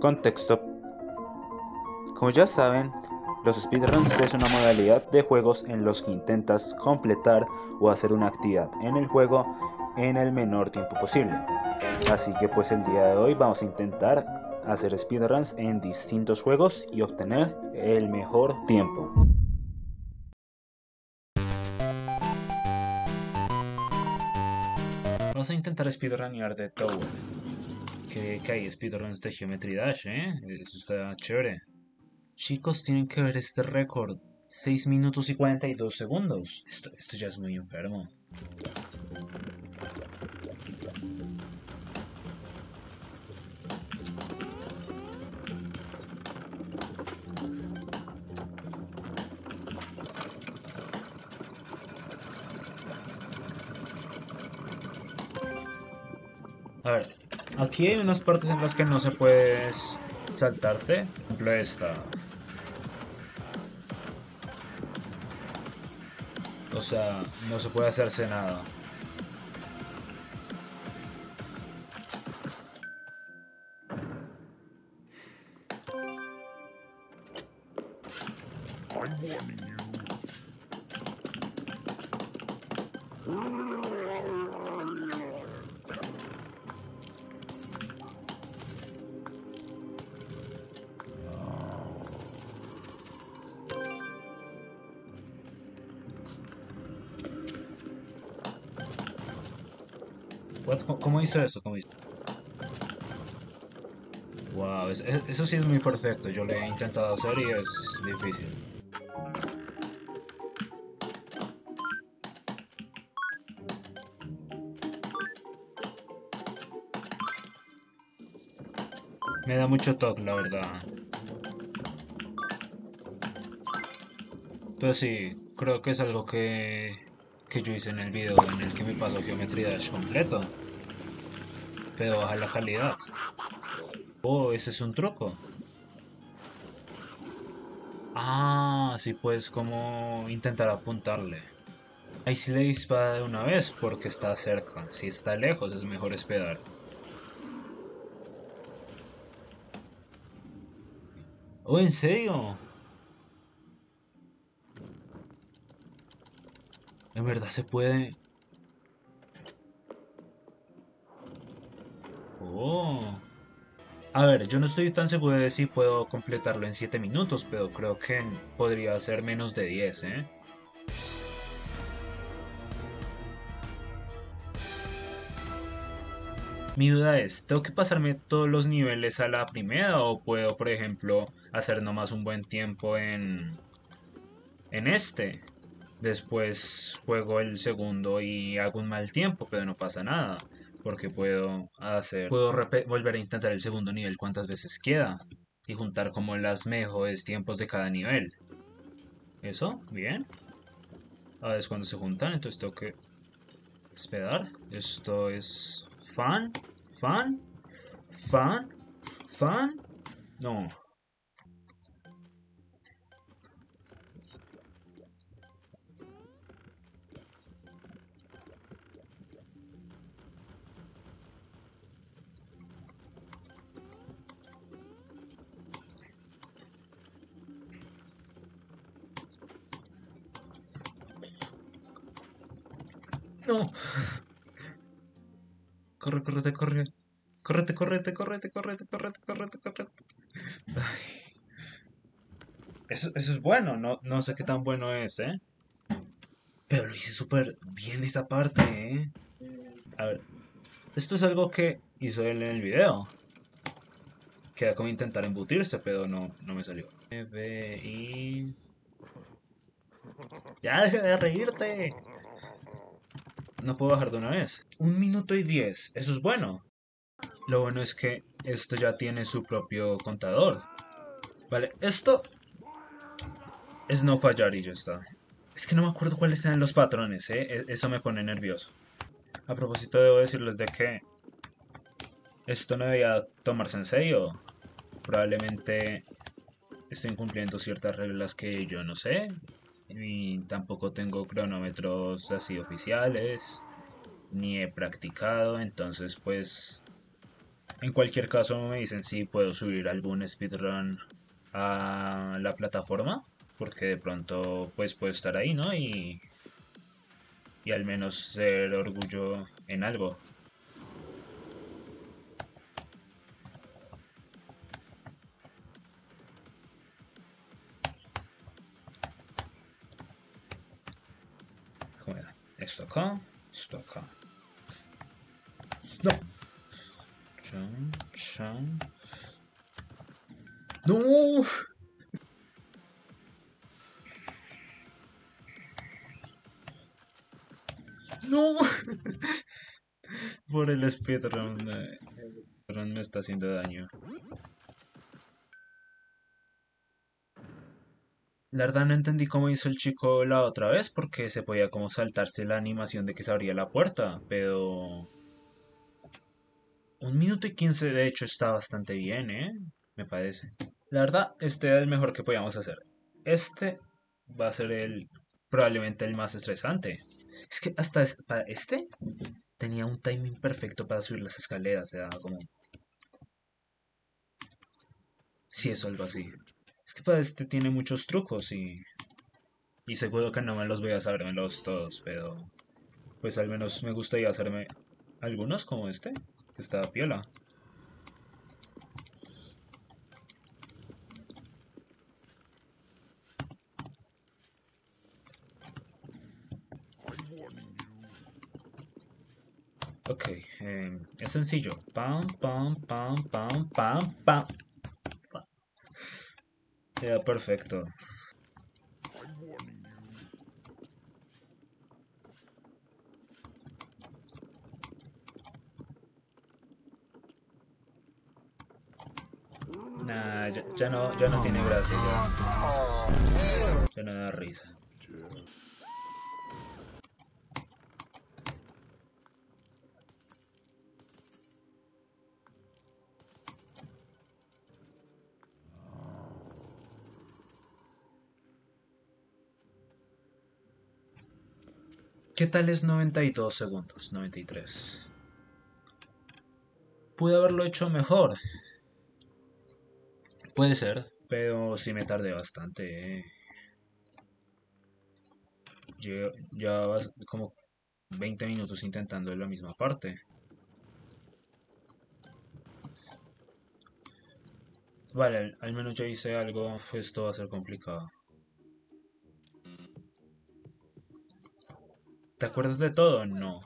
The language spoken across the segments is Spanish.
Contexto. Como ya saben, los speedruns es una modalidad de juegos en los que intentas completar o hacer una actividad en el juego en el menor tiempo posible. Así que pues el día de hoy vamos a intentar hacer speedruns en distintos juegos y obtener el mejor tiempo. Vamos a intentar speedrunear de Tower. Que, que hay speedruns de Geometry Dash, ¿eh? Eso está chévere. Chicos, tienen que ver este récord. 6 minutos y 42 segundos. Esto, esto ya es muy enfermo. A ver, aquí hay unas partes en las que no se puedes saltarte. Por ejemplo, esta. O sea, no se puede hacerse nada. Hizo eso? Wow, es- es- eso sí es muy perfecto. Yo lo he intentado hacer y es difícil. Me da mucho toque, la verdad. Pero sí, creo que es algo que, que yo hice en el video en el que me pasó Geometry Dash completo. Pero baja la calidad. Oh, ese es un truco. Ah, sí puedes como intentar apuntarle. Ahí sí le dispara de una vez porque está cerca. Si está lejos es mejor esperar. Oh, ¿en serio? En verdad se puede. A ver, yo no estoy tan seguro de si puedo completarlo en 7 minutos, pero creo que podría ser menos de 10, ¿eh? Mi duda es, ¿tengo que pasarme todos los niveles a la primera o puedo, por ejemplo, hacer nomás un buen tiempo en, en este? Después juego el segundo y hago un mal tiempo, pero no pasa nada. Porque puedo hacer. Puedo volver a intentar el segundo nivel cuantas veces queda. Y juntar como las mejores tiempos de cada nivel. ¿Eso? Bien. Ahora es cuando se juntan, entonces tengo que esperar. Esto es fan, fan, fan, fan. No. No. Corre, correte, corre. Correte, correte, correte, correte, correte, correte, correte. Eso, eso es bueno, no, no sé qué tan bueno es, ¿eh? Pero lo hice súper bien esa parte, ¿eh? A ver, esto es algo que hizo él en el video. Queda como intentar embutirse, pero no, no me salió. FBI... Ya deja de reírte. No puedo bajar de una vez. Un minuto y diez. Eso es bueno. Lo bueno es que esto ya tiene su propio contador. Vale, esto es no fallar y ya está. Es que no me acuerdo cuáles eran los patrones, ¿eh? E- Eso me pone nervioso. A propósito, debo decirles de que esto no debía tomarse en serio. Probablemente estoy incumpliendo ciertas reglas que yo no sé. Y tampoco tengo cronómetros así oficiales. Ni he practicado. Entonces, pues... En cualquier caso me dicen si puedo subir algún speedrun a la plataforma, porque de pronto pues puedo estar ahí, ¿no? Y, y al menos ser orgullo en algo. Esto acá, esto acá. No. Chan, chan. No. No. Por el speedrun. Eh, el speedrun me está haciendo daño. La verdad no entendí cómo hizo el chico la otra vez porque se podía como saltarse la animación de que se abría la puerta, pero... Un minuto y quince de hecho está bastante bien, ¿eh? Me parece. La verdad, este es el mejor que podíamos hacer. Este va a ser el... probablemente el más estresante. Es que hasta para este tenía un timing perfecto para subir las escaleras, sea, como... Si es algo así. Es que para este tiene muchos trucos y... Y seguro que no me los voy a los todos, pero... Pues al menos me gustaría hacerme algunos como este, que está piola. Ok, eh, es sencillo. Pam, pam, pam, pam, pam, pam. Queda perfecto. Nah, ya, ya, no, ya no tiene gracia, ya. Ya no da risa. ¿Qué tal es 92 segundos? 93. Pude haberlo hecho mejor. Puede ser, pero sí me tardé bastante. Eh. Llevaba como 20 minutos intentando la misma parte. Vale, al menos ya hice algo. Esto va a ser complicado. ¿Te acuerdas de todo? No.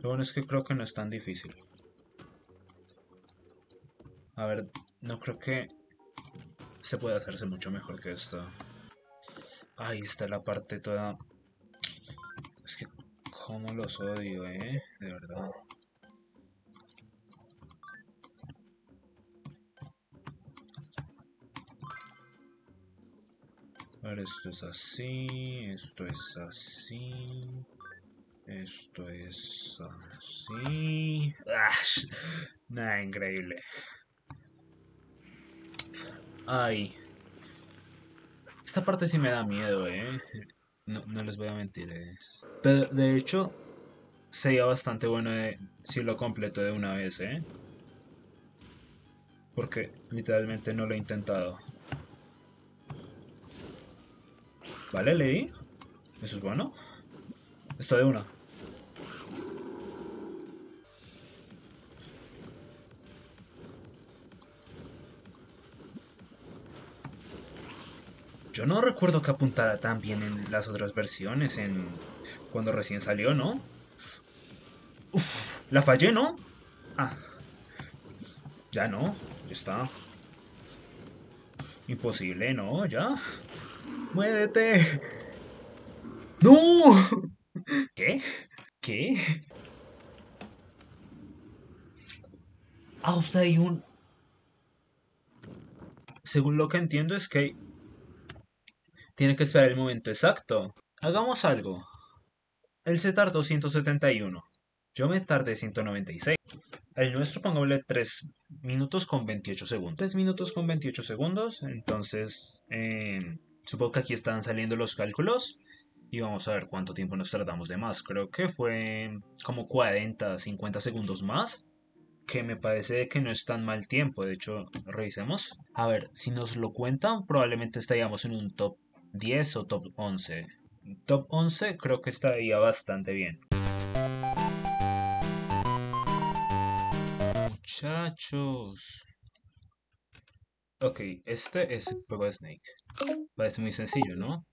Lo bueno es que creo que no es tan difícil. A ver, no creo que se pueda hacerse mucho mejor que esto. Ahí está la parte toda... Es que... Cómo los odio, eh. De verdad. Esto es así, esto es así, esto es así. Nada, increíble. Ay. Esta parte sí me da miedo, eh. No, les voy a mentir. Es... Pero de hecho, sería bastante bueno si lo completo de una vez, eh. Porque literalmente no lo he intentado. Vale, leí. Eso es bueno. Esto de una. Yo no recuerdo que apuntara tan bien en las otras versiones, en cuando recién salió, ¿no? Uf, la fallé, ¿no? Ah. Ya no, ya está. Imposible, ¿no? Ya. ¡Muévete! ¡No! ¿Qué? ¿Qué? Ah, o sea, hay un... Según lo que entiendo es que tiene que esperar el momento exacto. Hagamos algo. Él se tardó 171. Yo me tardé 196. El nuestro pongámosle 3 minutos con 28 segundos. 3 minutos con 28 segundos. Entonces, eh, Supongo que aquí están saliendo los cálculos. Y vamos a ver cuánto tiempo nos tardamos de más. Creo que fue como 40, 50 segundos más. Que me parece que no es tan mal tiempo. De hecho, revisemos. A ver, si nos lo cuentan, probablemente estaríamos en un top 10 o top 11. Top 11 creo que estaría bastante bien. Muchachos. Ok, este es el juego de Snake. Parece muy sencillo, ¿no?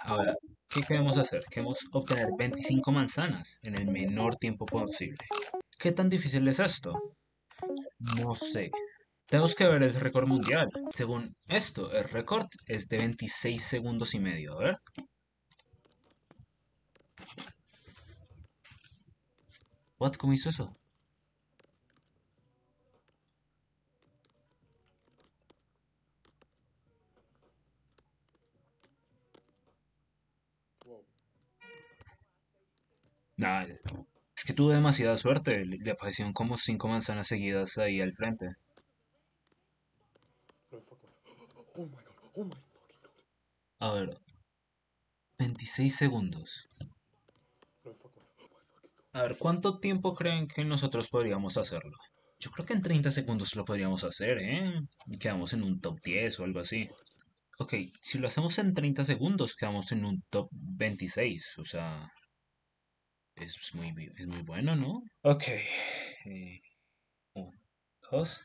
Ahora, ¿qué queremos hacer? Queremos obtener 25 manzanas en el menor tiempo posible. ¿Qué tan difícil es esto? No sé. Tenemos que ver el récord mundial. Según esto, el récord es de 26 segundos y medio. A ver. What? ¿Cómo hizo eso? Nah, es que tuve demasiada suerte. Le, aparecieron como cinco manzanas seguidas ahí al frente. Oh. Oh. A ver. 26 segundos. Oh. A ver, ¿cuánto tiempo creen que nosotros podríamos hacerlo? Yo creo que en 30 segundos lo podríamos hacer, ¿eh? Quedamos en un top 10 o algo así. Ok, si lo hacemos en 30 segundos, quedamos en un top 26. O sea, es muy, bi- es muy bueno, ¿no? Ok. eh, uno, dos.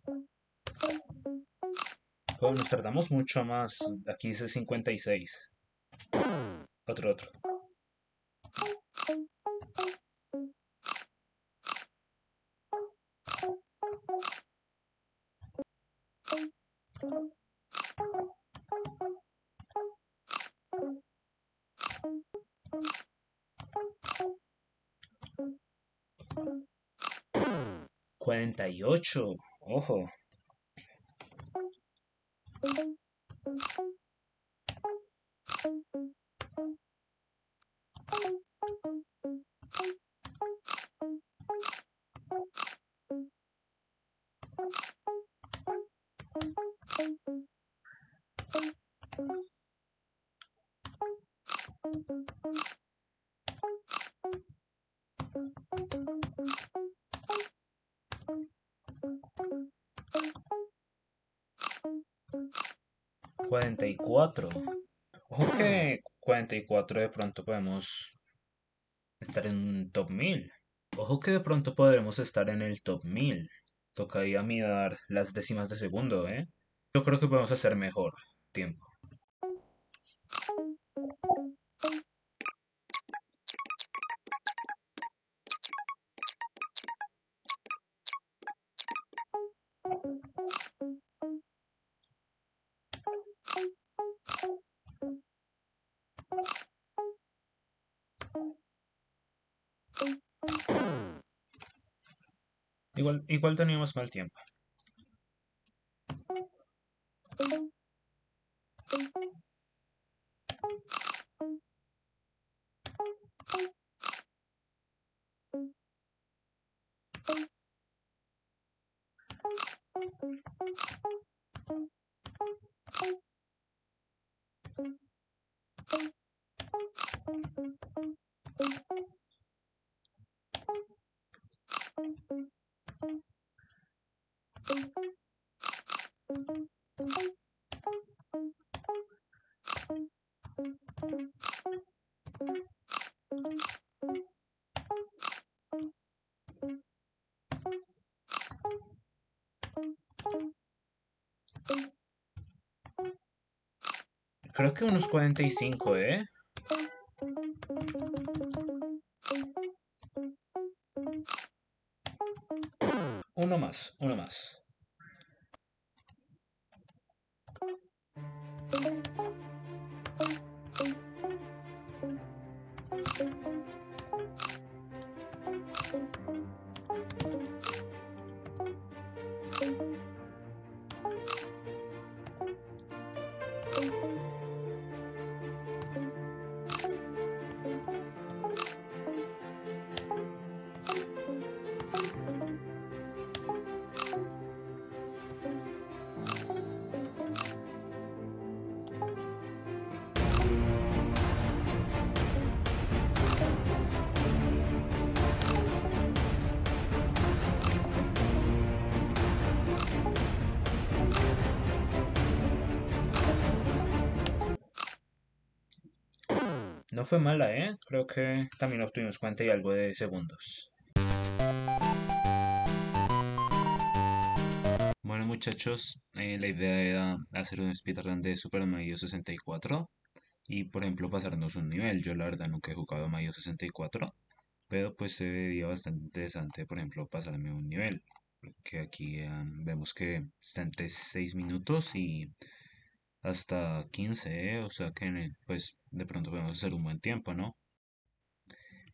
Nos tardamos mucho más. Aquí dice 56. Otro, otro. Cuarenta y ocho. Ojo. Cuarenta y cuatro. Ojo que 44 de pronto podemos estar en un top 1000. Ojo que de pronto podremos estar en el top 1000. Tocaría mirar las décimas de segundo, ¿eh? Yo creo que podemos hacer mejor tiempo. Igual, igual teníamos mal tiempo. Creo que unos 45, ¿eh? Uno más, uno más. No fue mala, ¿eh? Creo que también obtuvimos 40 y algo de segundos. Bueno muchachos, eh, la idea era hacer un speedrun de Super Mario 64 y por ejemplo pasarnos un nivel. Yo la verdad nunca he jugado Mario 64, pero pues se veía bastante interesante por ejemplo pasarme un nivel. Porque aquí eh, vemos que está entre 6 minutos y hasta 15, ¿eh? o sea que pues de pronto podemos hacer un buen tiempo, ¿no?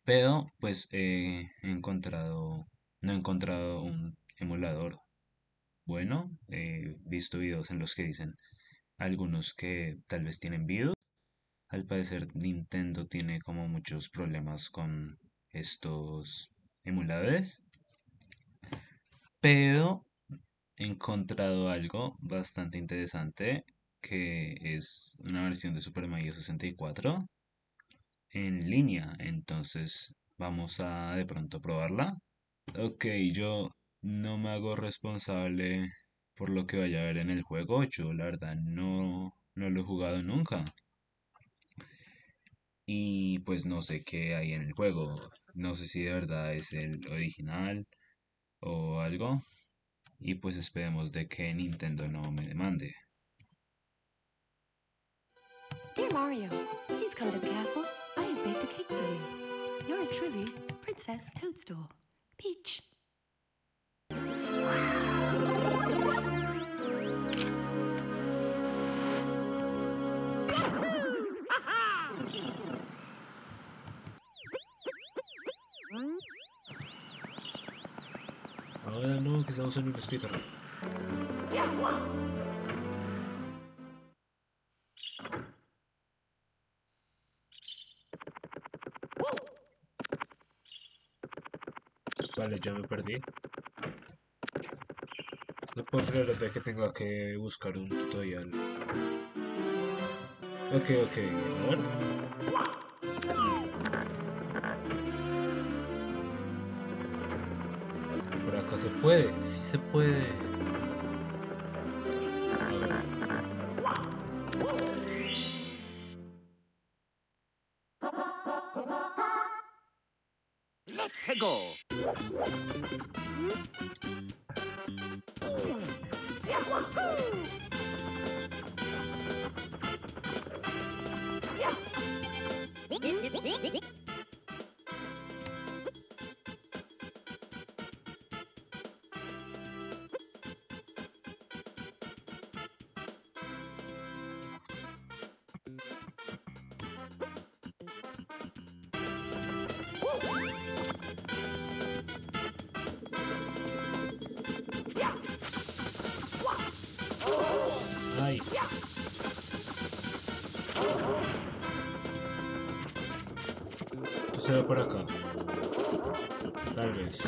Pero pues he encontrado, no he encontrado un emulador bueno, he visto videos en los que dicen algunos que tal vez tienen virus. Al parecer Nintendo tiene como muchos problemas con estos emuladores. Pero he encontrado algo bastante interesante que es una versión de Super Mario 64 en línea. Entonces vamos a de pronto probarla. Ok, yo no me hago responsable por lo que vaya a ver en el juego. Yo la verdad no, no lo he jugado nunca. Y pues no sé qué hay en el juego. No sé si de verdad es el original o algo. Y pues esperemos de que Nintendo no me demande. Dear Mario, please come to the castle. I have baked a cake for you. Yours truly, Princess Toadstool. Peach. Ahora no, que estamos en un speedrun. Vale, ya me perdí. No puedo creer de que tenga que buscar un tutorial. Ok, ok, ahora. Por acá se puede, sí se puede. Tú se ve por acá. Tal vez.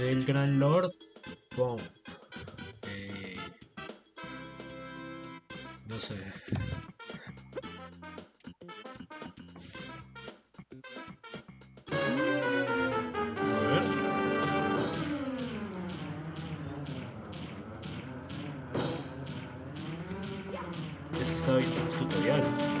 El gran Lord Bomb. Eh, no sé. Es que estaba viendo un tutorial.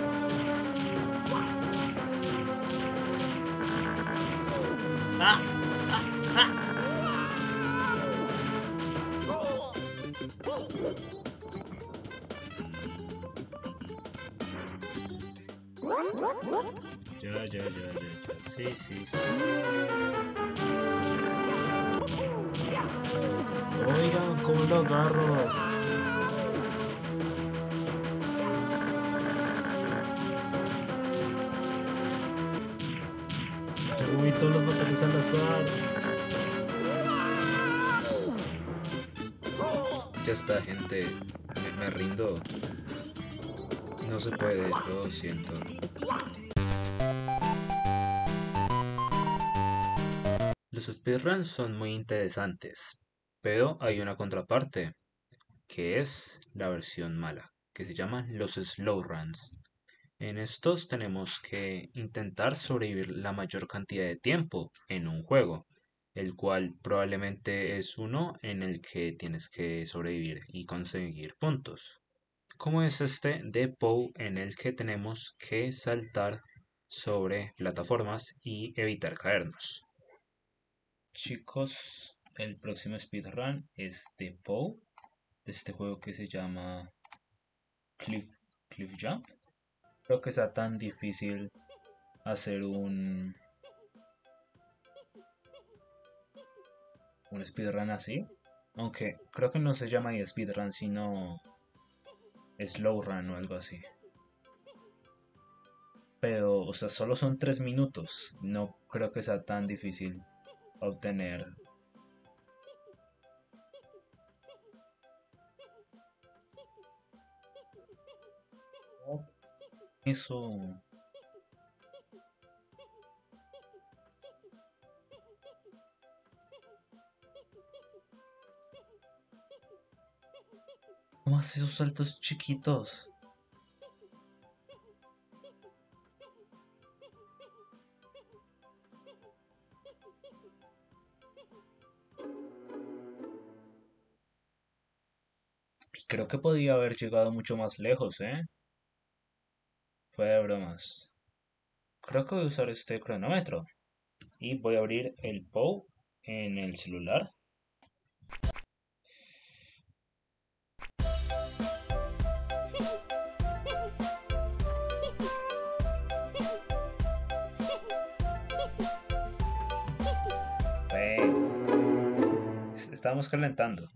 Sí, sí, sí. Oigan, ¿cómo lo agarro? Vi todos los botones al azar. Ya está, gente. Me rindo. No se puede, lo siento. Los speedruns son muy interesantes, pero hay una contraparte, que es la versión mala, que se llama los slow runs. En estos tenemos que intentar sobrevivir la mayor cantidad de tiempo en un juego, el cual probablemente es uno en el que tienes que sobrevivir y conseguir puntos. Como es este de Pou en el que tenemos que saltar sobre plataformas y evitar caernos. Chicos, el próximo speedrun es de Pou, de este juego que se llama Cliff, Cliff Jump. Creo que está tan difícil hacer un un speedrun así. Aunque creo que no se llama speedrun, sino slow run o algo así. Pero, o sea, solo son 3 minutos. No creo que sea tan difícil obtener. Eso. ¿Cómo hace esos saltos chiquitos? Y creo que podía haber llegado mucho más lejos, ¿eh? Fue de bromas. Creo que voy a usar este cronómetro. Y voy a abrir el POW en el celular. Estábamos calentando.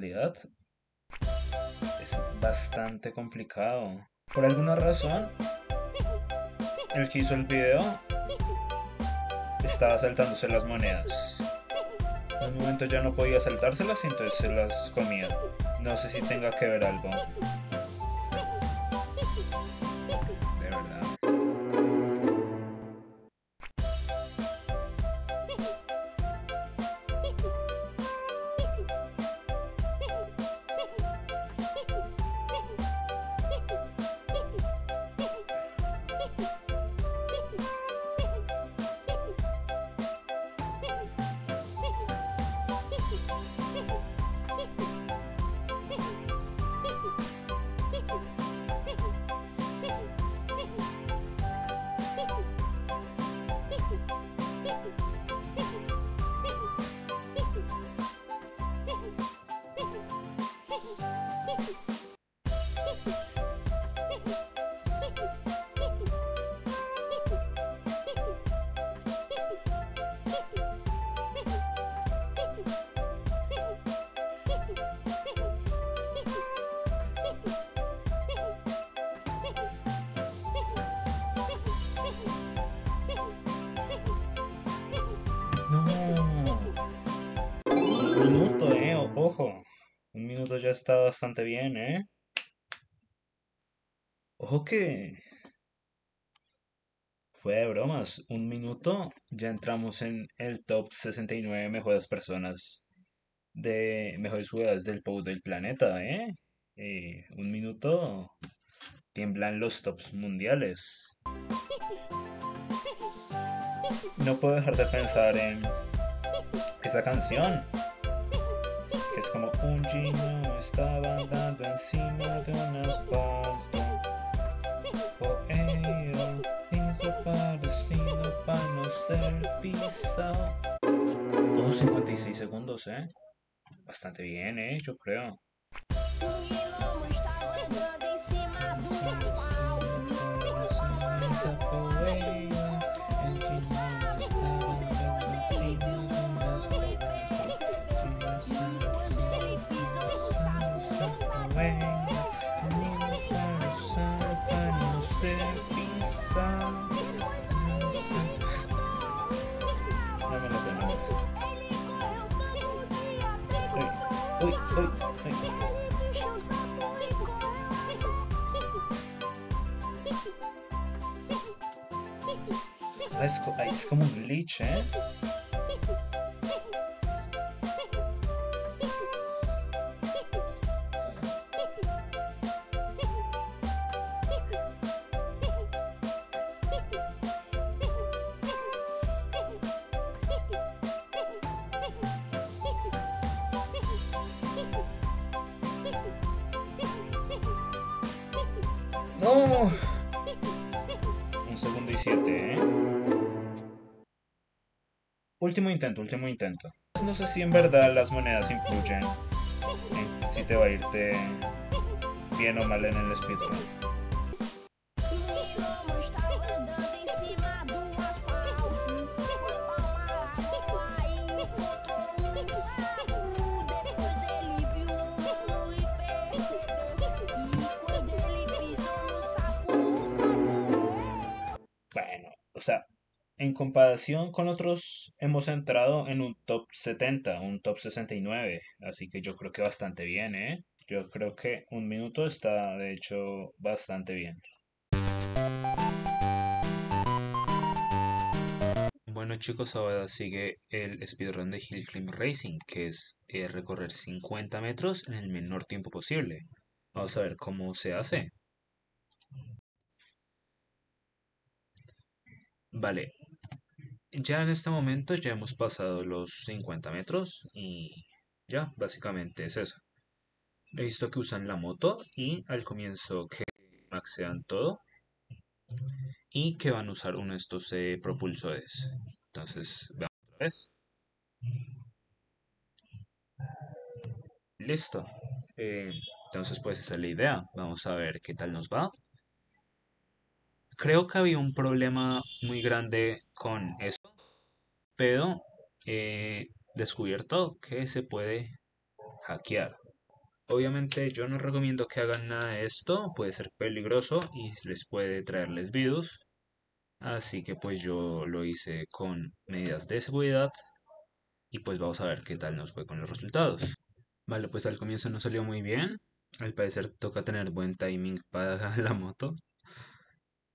Realidad es bastante complicado. Por alguna razón, el que hizo el video estaba saltándose las monedas. En un momento ya no podía saltárselas y entonces se las comía. No sé si tenga que ver algo. Ya está bastante bien, eh. Ojo que... Fue de bromas. Un minuto ya entramos en el top 69 mejores personas de mejores jugadoras del POU del planeta, ¿eh? Eh, un minuto tiemblan los tops mundiales. No puedo dejar de pensar en esa canción, que es como un gino estaba andando encima de un asfalto. Fue ella, hizo parecido para no ser pisado. Oh, 56 segundos, ¿eh? Bastante bien, ¿eh? Yo creo. Ah, Es, es como un glitch, ¿eh? ¡No! Un segundo y siete, ¿eh? Último intento, último intento. No sé si en verdad las monedas influyen en si te va a irte bien o mal en el speedrun. Bueno, o sea, en comparación con otros, hemos entrado en un top 70, un top 69, así que yo creo que bastante bien, ¿eh? Yo creo que un minuto está, de hecho, bastante bien. Bueno chicos, ahora sigue el speedrun de Hill Climb Racing, que es eh, recorrer 50 metros en el menor tiempo posible. Vamos a ver cómo se hace. Vale, ya en este momento ya hemos pasado los 50 metros y ya, básicamente es eso. He visto que usan la moto y al comienzo que maxean todo y que van a usar uno de estos eh, propulsores. Entonces, veamos otra vez. Listo. Eh, entonces, pues esa es la idea. Vamos a ver qué tal nos va. Creo que había un problema muy grande con eso, pero he descubierto que se puede hackear. Obviamente yo no recomiendo que hagan nada de esto, puede ser peligroso y les puede traerles virus. Así que pues yo lo hice con medidas de seguridad y pues vamos a ver qué tal nos fue con los resultados. Vale, pues al comienzo no salió muy bien. Al parecer toca tener buen timing para la moto.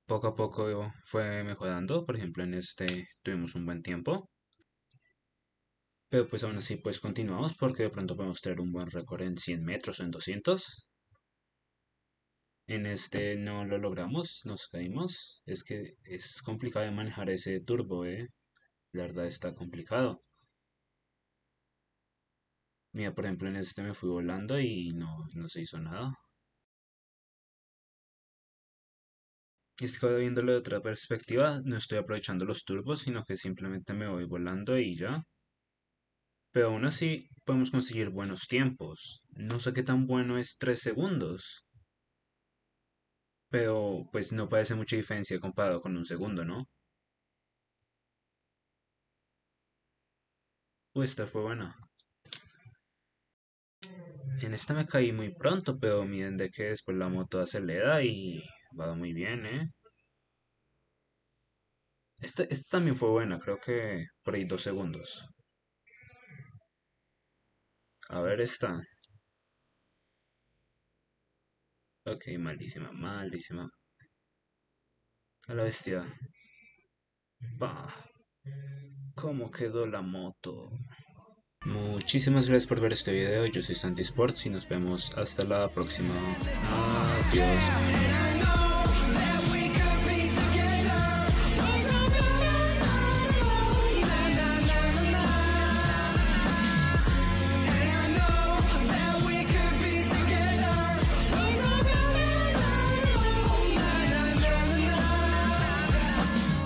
Poco a poco fue mejorando. Por ejemplo, en este tuvimos un buen tiempo. Pero pues aún así pues continuamos porque de pronto podemos tener un buen récord en 100 metros o en 200. En este no lo logramos, nos caímos. Es que es complicado de manejar ese turbo, eh. La verdad está complicado. Mira, por ejemplo, en este me fui volando y no, no se hizo nada. Es que viéndolo de otra perspectiva, no estoy aprovechando los turbos, sino que simplemente me voy volando y ya. Pero aún así, podemos conseguir buenos tiempos. No sé qué tan bueno es 3 segundos. Pero pues no parece mucha diferencia comparado con un segundo, ¿no? Pues esta fue buena. En esta me caí muy pronto, pero miren de que después la moto acelera y va muy bien, ¿eh? Esta, esta también fue buena, creo que por ahí dos segundos. A ver esta. Ok, malísima, malísima. A la bestia. Pa. ¿Cómo quedó la moto? Muchísimas gracias por ver este video, yo soy Santi Sports y nos vemos hasta la próxima. Adiós.